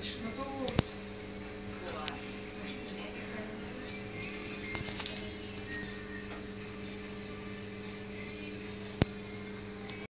лишь потом